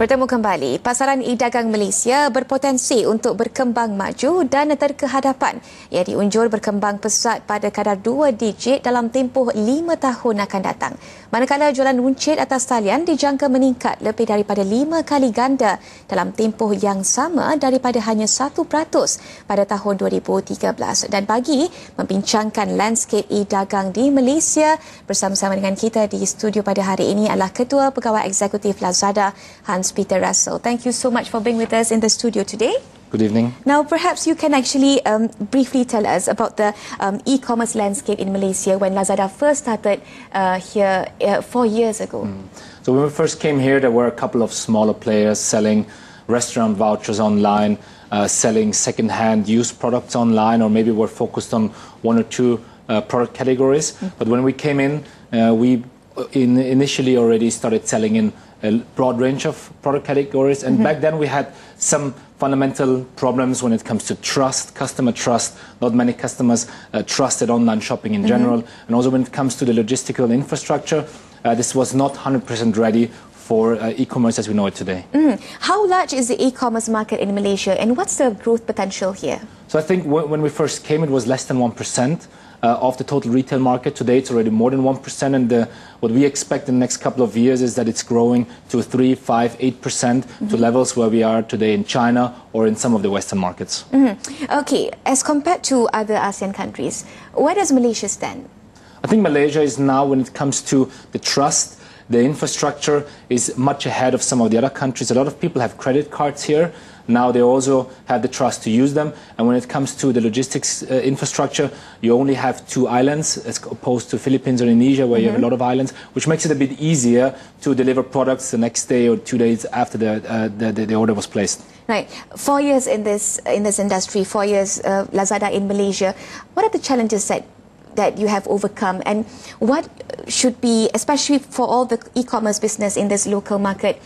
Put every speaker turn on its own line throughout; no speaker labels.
Bertemu kembali, pasaran e-dagang Malaysia berpotensi untuk berkembang maju dan terkehadapan. Ia diunjur berkembang pesat pada kadar dua digit dalam tempoh lima tahun akan datang. Manakala jualan runcit atas talian dijangka meningkat lebih daripada lima kali ganda dalam tempoh yang sama daripada hanya 1% pada tahun 2013. Dan bagi membincangkan landscape e-dagang di Malaysia bersama-sama dengan kita di studio pada hari ini adalah Ketua Pegawai Eksekutif Lazada Hans Peter Ressel. Thank you so much for being with us in the studio today.
Good evening.
Now, perhaps you can actually um, briefly tell us about the um, e-commerce landscape in Malaysia when Lazada first started uh, here uh, four years ago. Mm.
So when we first came here, there were a couple of smaller players selling restaurant vouchers online, uh, selling second-hand used products online, or maybe were focused on one or two uh, product categories. Mm. But when we came in, uh, we in initially already started selling in a broad range of product categories. And mm -hmm. back then we had some fundamental problems when it comes to trust, customer trust. Not many customers uh, trusted online shopping in mm -hmm. general. And also when it comes to the logistical infrastructure, uh, this was not 100% ready for uh, e-commerce as we know it today.
Mm. How large is the e-commerce market in Malaysia and what's the growth potential here?
So I think when we first came it was less than 1% uh, of the total retail market. Today, it's already more than 1%, and the, what we expect in the next couple of years is that it's growing to 3, 5, 8% mm -hmm. to levels where we are today in China or in some of the Western markets.
Mm -hmm. Okay, as compared to other ASEAN countries, where does Malaysia stand?
I think Malaysia is now, when it comes to the trust the infrastructure is much ahead of some of the other countries. A lot of people have credit cards here. Now they also have the trust to use them. And when it comes to the logistics uh, infrastructure, you only have two islands as opposed to Philippines or Indonesia where mm -hmm. you have a mm-hmm. lot of islands, which makes it a bit easier to deliver products the next day or two days after the, uh, the, the, order was placed.
Right. Four years in this, in this industry, four years uh, Lazada in Malaysia. What are the challenges that that you have overcome? And what should be, especially for all the e-commerce business in this local market,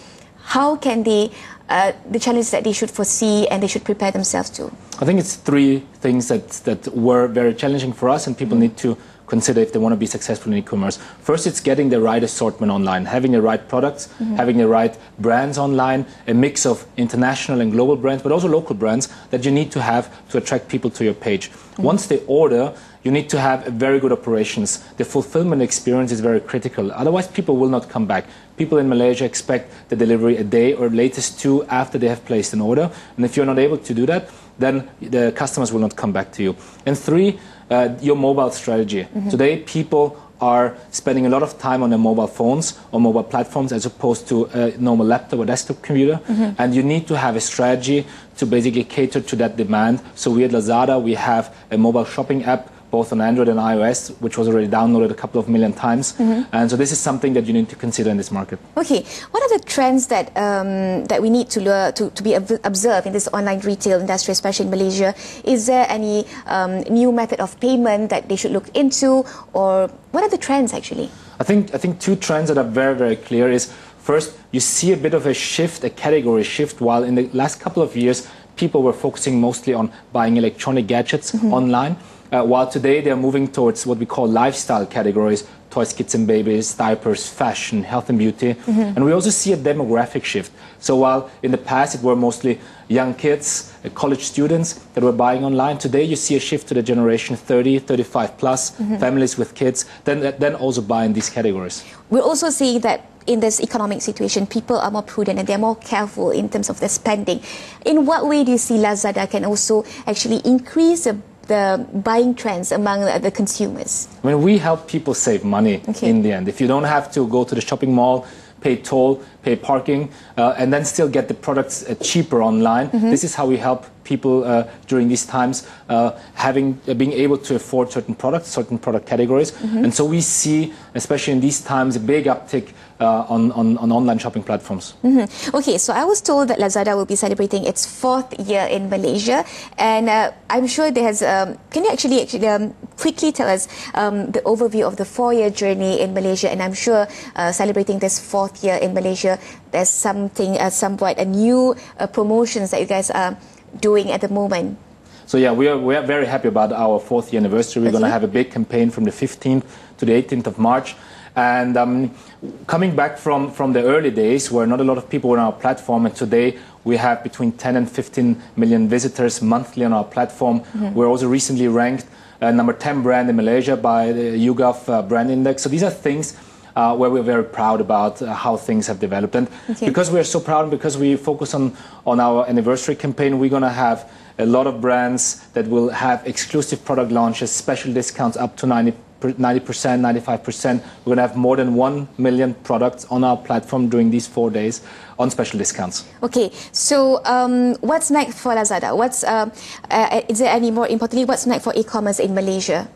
how can they, uh, the challenges that they should foresee and they should prepare themselves to?
I think it's three things that, that were very challenging for us and people mm need to consider if they want to be successful in e-commerce. First, it's getting the right assortment online, having the right products, mm -hmm. having the right brands online, a mix of international and global brands, but also local brands that you need to have to attract people to your page. Mm -hmm. Once they order, you need to have very good operations. The fulfillment experience is very critical. Otherwise, people will not come back. People in Malaysia expect the delivery a day or latest two after they have placed an order. And if you're not able to do that, then the customers will not come back to you. And three, uh, your mobile strategy. Mm -hmm. Today, people are spending a lot of time on their mobile phones or mobile platforms as opposed to a normal laptop or desktop computer. Mm -hmm. And you need to have a strategy to basically cater to that demand. So we at Lazada, we have a mobile shopping app both on Android and iOS, which was already downloaded a couple of million times. Mm -hmm. And so this is something that you need to consider in this market.
Okay, what are the trends that um, that we need to, learn, to to be observed in this online retail industry, especially in Malaysia? Is there any um, new method of payment that they should look into, or what are the trends actually?
I think I think two trends that are very very clear is first you see a bit of a shift, a category shift, while in the last couple of years people were focusing mostly on buying electronic gadgets mm -hmm. online. Uh, while today they are moving towards what we call lifestyle categories, toys, kids and babies, diapers, fashion, health and beauty. Mm -hmm. And we also see a demographic shift. So while in the past it were mostly young kids, uh, college students that were buying online, today you see a shift to the generation 30, 35 plus, mm -hmm. families with kids, then, then also buy in these categories.
We're also seeing that in this economic situation, people are more prudent and they're more careful in terms of their spending. In what way do you see Lazada can also actually increase the the buying trends among the consumers?
I mean, we help people save money okay. in the end. If you don't have to go to the shopping mall, pay toll, pay parking, uh, and then still get the products uh, cheaper online, mm -hmm. this is how we help people uh, during these times uh, having uh, being able to afford certain products, certain product categories. Mm -hmm. And so we see, especially in these times, a big uptick uh, on, on, on, online shopping platforms.
Mm -hmm. Okay, so I was told that Lazada will be celebrating its fourth year in Malaysia, and uh, I'm sure there has. Um, can you actually actually um, quickly tell us um, the overview of the four-year journey in Malaysia? And I'm sure uh, celebrating this fourth year in Malaysia, there's something, uh, somewhat a new uh, promotions that you guys are doing at the moment.
So yeah, we are, we are very happy about our fourth year anniversary. We're okay. going to have a big campaign from the 15th to the 18th of March. And um, coming back from, from the early days where not a lot of people were on our platform, and today we have between 10 and 15 million visitors monthly on our platform. Mm-hmm. We're also recently ranked uh, number 10 brand in Malaysia by the YouGov uh, brand index. So these are things uh, where we're very proud about uh, how things have developed. And okay. because we're so proud, because we focus on, on our anniversary campaign, we're going to have a lot of brands that will have exclusive product launches, special discounts up to 90 90%, 95%. We're going to have more than 1 million products on our platform during these four days on special discounts.
Okay, so um, what's next for Lazada? What's, uh, uh, is there any more importantly, what's next for e-commerce in Malaysia?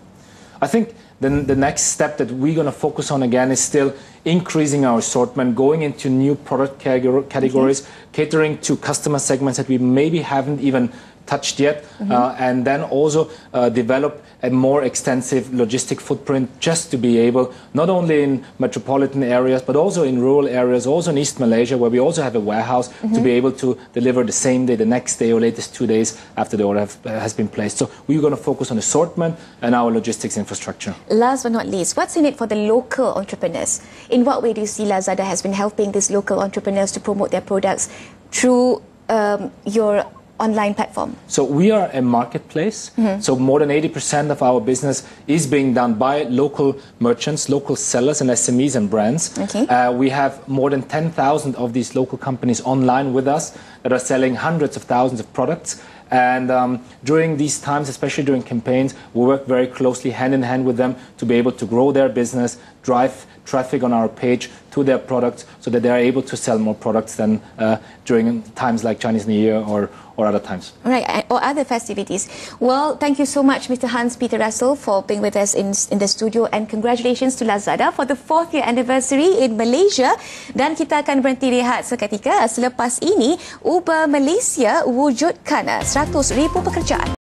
I think then the next step that we're going to focus on again is still increasing our assortment, going into new product categories, okay. catering to customer segments that we maybe haven't even touched yet, mm-hmm. uh, and then also uh, develop a more extensive logistic footprint just to be able, not only in metropolitan areas, but also in rural areas, also in East Malaysia, where we also have a warehouse mm-hmm. to be able to deliver the same day, the next day, or latest two days after the order have, uh, has been placed. So we're going to focus on assortment and our logistics infrastructure.
Last but not least, what's in it for the local entrepreneurs? In what way do you see Lazada has been helping these local entrepreneurs to promote their products through um, your online platform?
So we are a marketplace. Mm-hmm. So more than 80% of our business is being done by local merchants, local sellers and SMEs and brands. Okay. Uh, we have more than 10,000 of these local companies online with us that are selling hundreds of thousands of products. And um, during these times, especially during campaigns, we work very closely hand in hand with them to be able to grow their business, drive traffic on our page to their products so that they are able to sell more products than uh, during times like Chinese New Year or, or other times.
Right, or other festivities. Well, thank you so much, Mr. Hans Peter Ressel, for being with us in, in the studio and congratulations to Lazada for the fourth year anniversary in Malaysia. Dan kita akan berhenti rehat seketika selepas ini Uber Malaysia wujudkan 100,000 pekerjaan.